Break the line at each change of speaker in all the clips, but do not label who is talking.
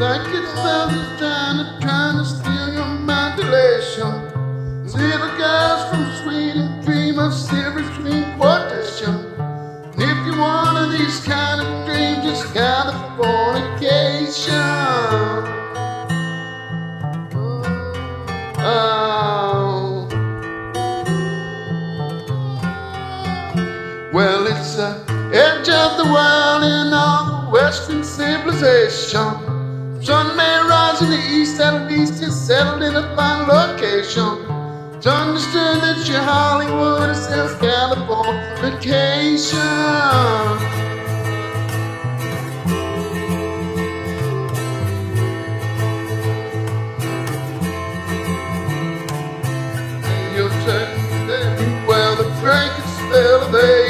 Psychic feathers trying to, trying to steal your modulation. Little guys from Sweden dream of silver screen partition. And if you want of these kind of dreams, just kind of fornication. Oh. Well, it's the edge of the world in all Western civilization. Sun may rise in the east, settled east, is settled in a fine location. It's understood that your Hollywood is South Californication. where the break is still there.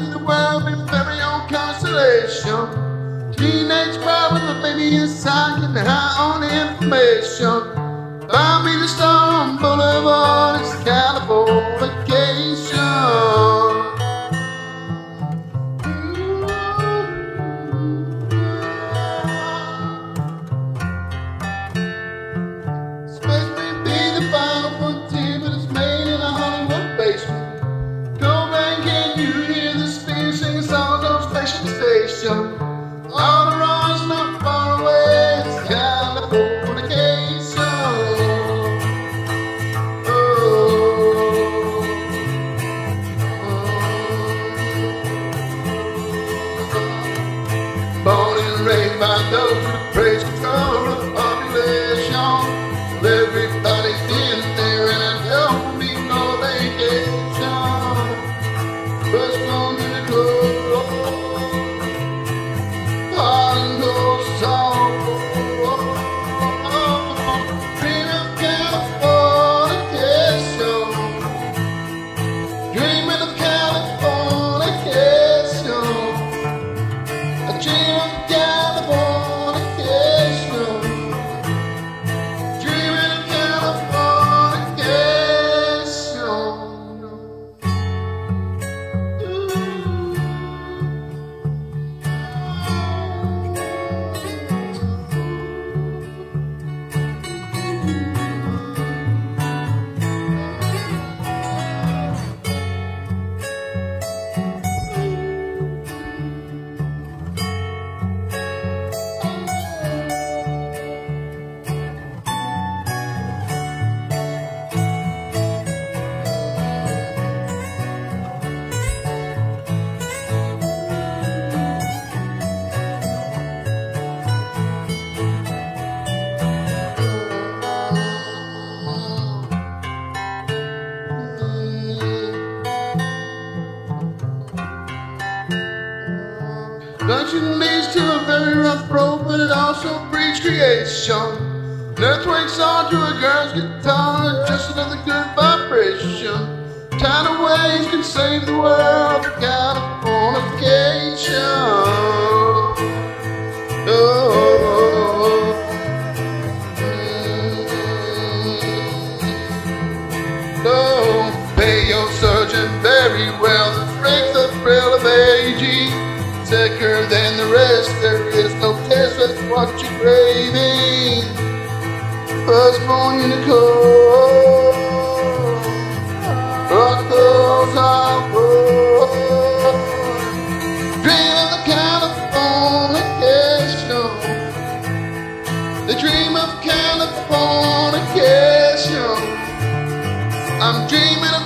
in the world in very own consolation. Teenage problems, a baby inside, getting high on information. Buy me the story. also preach creation. Earthquakes onto a girl's guitar, just another good vibration. Tidal waves can save the world, what you're craving. Firstborn unicorn. Earth are born. Dream of the Californication. The dream of Californication. I'm dreaming of